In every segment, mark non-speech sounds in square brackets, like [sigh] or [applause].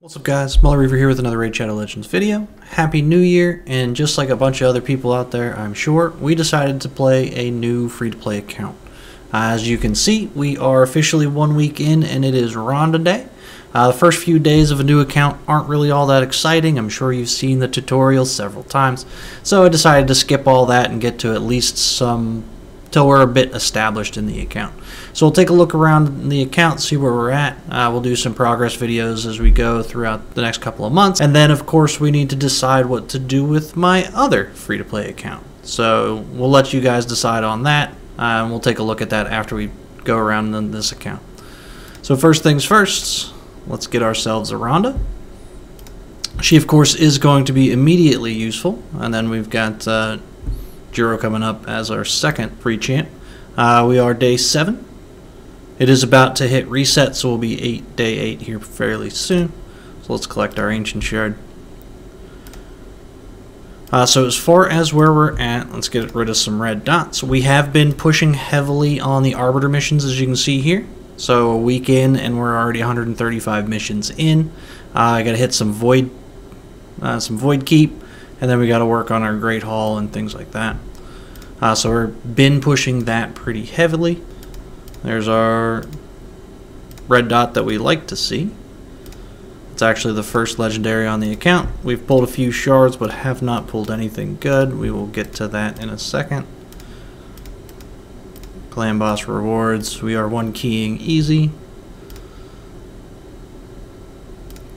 What's up guys, Mullet Reaver here with another Raid Shadow Legends video. Happy New Year, and just like a bunch of other people out there, I'm sure, we decided to play a new free-to-play account. As you can see, we are officially one week in, and it is Ronda Day. Uh, the first few days of a new account aren't really all that exciting. I'm sure you've seen the tutorials several times. So I decided to skip all that and get to at least some till we're a bit established in the account. So we'll take a look around the account, see where we're at. Uh, we'll do some progress videos as we go throughout the next couple of months. And then, of course, we need to decide what to do with my other free-to-play account. So we'll let you guys decide on that, uh, and we'll take a look at that after we go around in this account. So first things first, let's get ourselves a Ronda. She, of course, is going to be immediately useful. And then we've got uh, Juro coming up as our second free champ. Uh, we are day 7. It is about to hit reset, so we'll be eight day 8 here fairly soon. So let's collect our Ancient Shard. Uh, so as far as where we're at, let's get rid of some red dots. We have been pushing heavily on the Arbiter missions, as you can see here. So a week in, and we're already 135 missions in. Uh, I got to hit some Void, uh, some Void Keep, and then we got to work on our Great Hall and things like that. Uh, so we've been pushing that pretty heavily. There's our red dot that we like to see. It's actually the first legendary on the account. We've pulled a few shards but have not pulled anything good. We will get to that in a second. Clan boss rewards. We are one keying easy.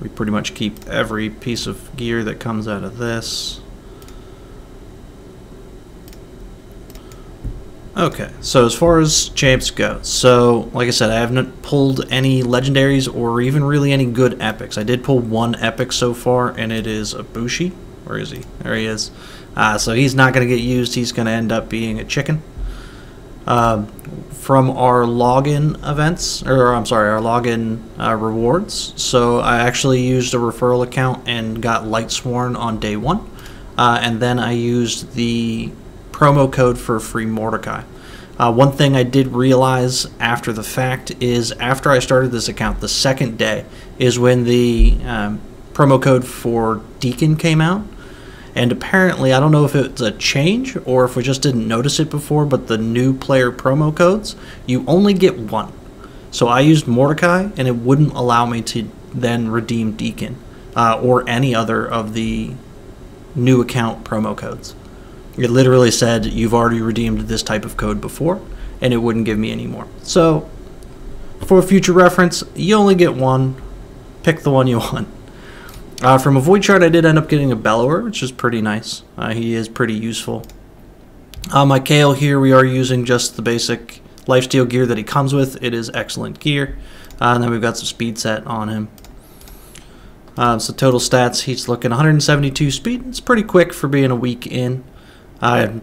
We pretty much keep every piece of gear that comes out of this. Okay, so as far as champs go, so like I said, I haven't pulled any legendaries or even really any good epics. I did pull one epic so far, and it is Ibushi. Where is he? There he is. Uh, so he's not going to get used. He's going to end up being a chicken. Uh, from our login events, or I'm sorry, our login uh, rewards. So I actually used a referral account and got Light Sworn on day one. Uh, and then I used the promo code for free Mordecai. Uh, one thing I did realize after the fact is after I started this account, the second day is when the um, promo code for Deacon came out. And apparently, I don't know if it's a change or if we just didn't notice it before, but the new player promo codes, you only get one. So I used Mordecai, and it wouldn't allow me to then redeem Deacon uh, or any other of the new account promo codes. It literally said you've already redeemed this type of code before, and it wouldn't give me any more. So, for future reference, you only get one. Pick the one you [laughs] want. Uh, from a void shard, I did end up getting a bellower, which is pretty nice. Uh, he is pretty useful. Uh, my Kael here, we are using just the basic lifesteal gear that he comes with. It is excellent gear. Uh, and then we've got some speed set on him. Uh, so total stats, he's looking 172 speed. It's pretty quick for being a week in. Uh,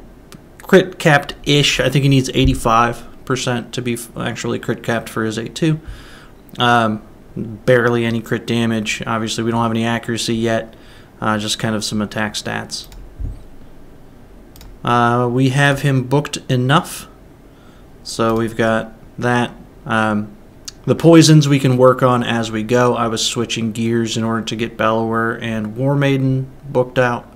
crit capped ish. I think he needs 85% to be actually crit capped for his A2. Um, barely any crit damage. Obviously, we don't have any accuracy yet. Uh, just kind of some attack stats. Uh, we have him booked enough. So we've got that. Um, the poisons we can work on as we go. I was switching gears in order to get Bellower and War Maiden booked out.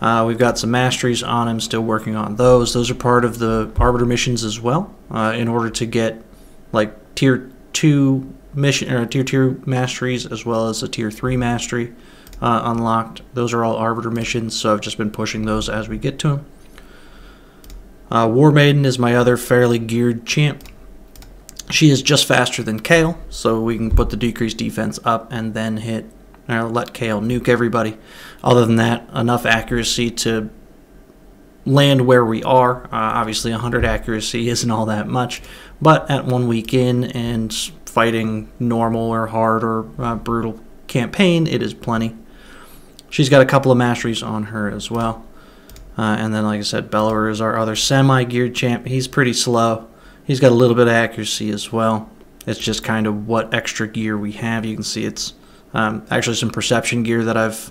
Uh, we've got some masteries on him, still working on those. Those are part of the Arbiter missions as well, uh, in order to get like tier two mission or tier two masteries as well as a tier three mastery uh, unlocked. Those are all Arbiter missions, so I've just been pushing those as we get to them. Uh, War Maiden is my other fairly geared champ. She is just faster than Kael, so we can put the decreased defense up and then hit or let Kael nuke everybody. Other than that, enough accuracy to land where we are. Uh, obviously, 100 accuracy [laughs] isn't all that much, but at one week in and fighting normal or hard or uh, brutal campaign, it is plenty. She's got a couple of masteries on her as well. Uh, and then, like I said, Bellower is our other semi-geared champ. He's pretty slow. He's got a little bit of accuracy as well. It's just kind of what extra gear we have. You can see it's um, actually some perception gear that I've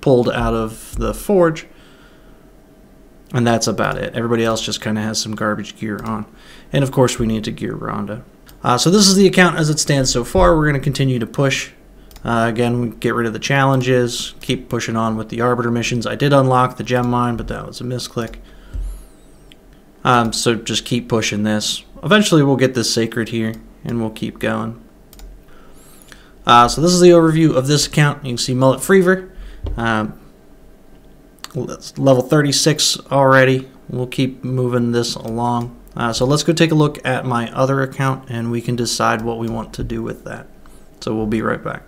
pulled out of the forge. And that's about it. Everybody else just kind of has some garbage gear on. And of course, we need to gear Ronda. Uh, so this is the account as it stands so far. We're going to continue to push. Uh, again, we get rid of the challenges, keep pushing on with the Arbiter missions. I did unlock the gem mine, but that was a misclick. Um, so just keep pushing this. Eventually we'll get this sacred here, and we'll keep going. Uh, so this is the overview of this account. You can see Mullet Reaver. Um, level 36 already. We'll keep moving this along. Uh, so let's go take a look at my other account and we can decide what we want to do with that. So we'll be right back.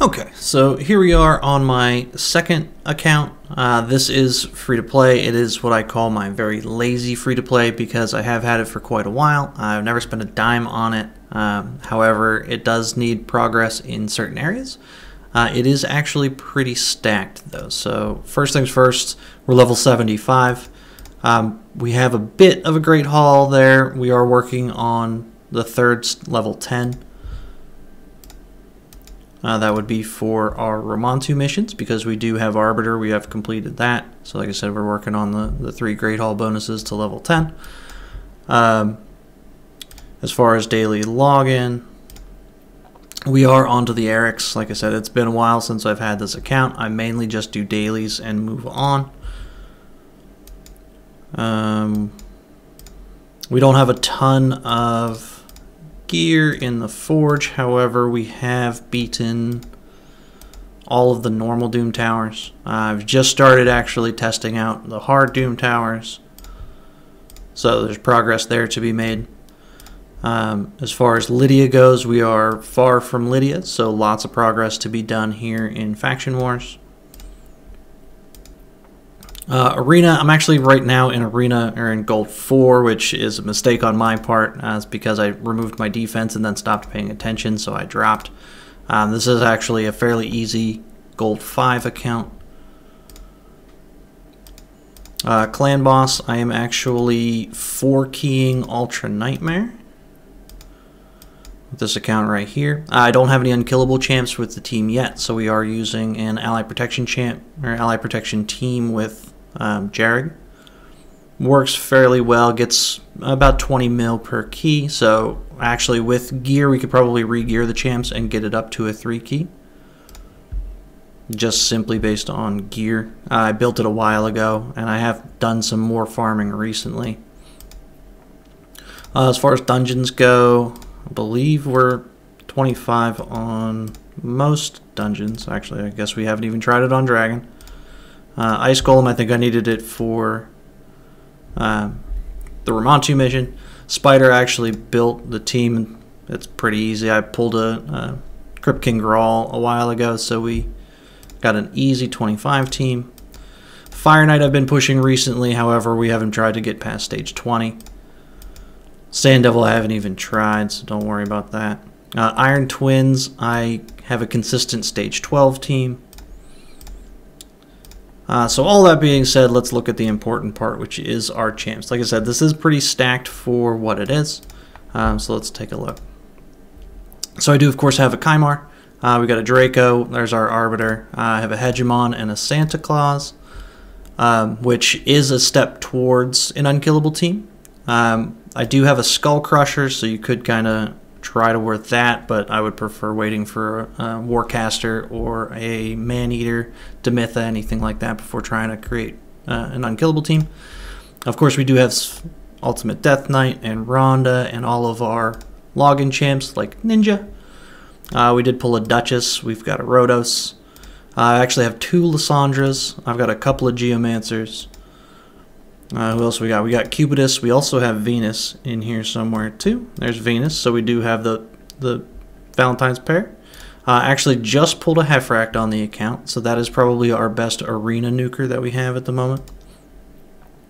Okay, so here we are on my second account. Uh, this is free to play. It is what I call my very lazy free to play because I have had it for quite a while. I've never spent a dime on it. Um, however, it does need progress in certain areas. Uh, it is actually pretty stacked though. So first things first, we're level 75. Um, we have a bit of a Great Hall there. We are working on the third level 10. Uh, that would be for our Ramantu missions because we do have Arbiter. We have completed that. So like I said, we're working on the, the three Great Hall bonuses to level 10. Um, as far as daily login, we are onto the Eric's. Like I said, it's been a while since I've had this account. I mainly just do dailies and move on. Um, we don't have a ton of gear in the forge. However, we have beaten all of the normal Doom Towers. I've just started actually testing out the hard Doom Towers. So there's progress there to be made. Um, as far as Lydia goes, we are far from Lydia, so lots of progress to be done here in Faction Wars. Uh, arena, I'm actually right now in Arena or in Gold 4, which is a mistake on my part. Uh, it's because I removed my defense and then stopped paying attention, so I dropped. Um, this is actually a fairly easy Gold 5 account. Uh, Clan Boss, I am actually 4 keying Ultra Nightmare. With this account right here. I don't have any unkillable champs with the team yet, so we are using an ally protection champ or ally protection team with um, Jareg. Works fairly well, gets about 20 mil per key, so actually with gear we could probably re-gear the champs and get it up to a 3 key. Just simply based on gear. I built it a while ago, and I have done some more farming recently. Uh, as far as dungeons go, I believe we're 25 on most dungeons. Actually, I guess we haven't even tried it on Dragon. Uh, Ice Golem, I think I needed it for um, the Ramantu mission. Spider actually built the team. It's pretty easy. I pulled a, a Crypt King Graal a while ago, so we got an easy 25 team. Fire Knight I've been pushing recently, however, we haven't tried to get past stage 20. Sand Devil I haven't even tried, so don't worry about that. Uh, Iron Twins, I have a consistent stage 12 team. Uh, so all that being said, let's look at the important part, which is our champs. Like I said, this is pretty stacked for what it is. Um, so let's take a look. So I do, of course, have a Kymar. Uh, we got a Draco. There's our Arbiter. Uh, I have a Hegemon and a Santa Claus, um, which is a step towards an unkillable team. Um, I do have a Skull Crusher, so you could kind of try to work that, but I would prefer waiting for a Warcaster or a Man-Eater, Demytha, anything like that before trying to create uh, an unkillable team. Of course, we do have Ultimate Death Knight and Ronda and all of our login champs like Ninja. Uh, we did pull a Duchess. We've got a Rhodos. Uh, I actually have two Lyssandras. I've got a couple of Geomancers. Uh, who else we got? We got Cupidus. We also have Venus in here somewhere too. There's Venus. So we do have the the Valentine's pair. Uh, actually, just pulled a Heffract on the account, so that is probably our best arena nuker that we have at the moment.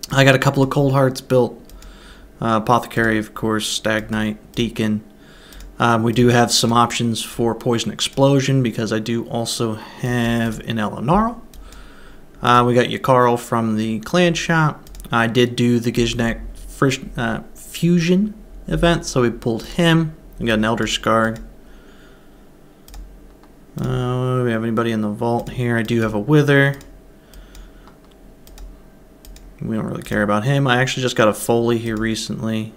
I got a couple of Cold Hearts built. Uh, Apothecary, of course, Stag Knight, Deacon. Um, we do have some options for Poison Explosion because I do also have an Elenaril. Uh, we got Yakarl from the clan shop. I did do the Gizmak uh, fusion event, so we pulled him. We got an Elder Skarg. Uh, do we have anybody in the vault here? I do have a Wither. We don't really care about him. I actually just got a Foli here recently.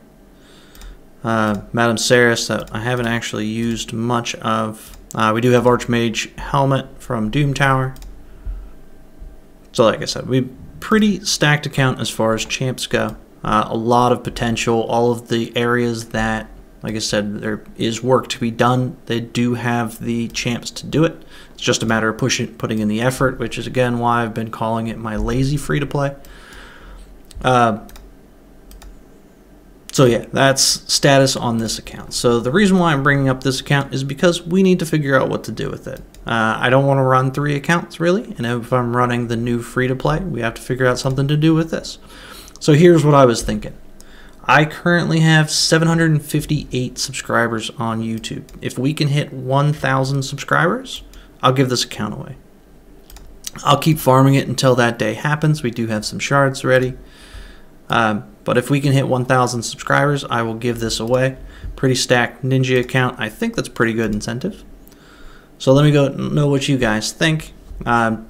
Uh, Madame Serris that I haven't actually used much of. Uh, we do have Archmage Hellmut from Doom Tower. So, like I said, we pretty stacked account as far as champs go. Uh, a lot of potential. All of the areas that, like I said, there is work to be done. They do have the champs to do it. It's just a matter of pushing, putting in the effort, which is again why I've been calling it my lazy free to play. Uh, so yeah, that's status on this account. So the reason why I'm bringing up this account is because we need to figure out what to do with it. Uh, I don't want to run three accounts really, and if I'm running the new free to play, we have to figure out something to do with this. So here's what I was thinking. I currently have 758 subscribers on YouTube. If we can hit 1,000 subscribers, I'll give this account away. I'll keep farming it until that day happens. We do have some shards ready. Um, but if we can hit 1,000 subscribers, I will give this away. Pretty stacked Ninja account. I think that's pretty good incentive. So let me go know what you guys think. Um,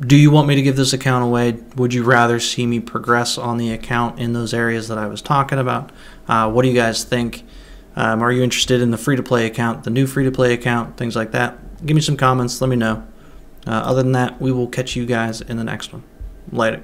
do you want me to give this account away? Would you rather see me progress on the account in those areas that I was talking about? Uh, what do you guys think? Um, are you interested in the free to play account, the new free to play account, things like that? Give me some comments. Let me know. Uh, other than that, we will catch you guys in the next one. Later.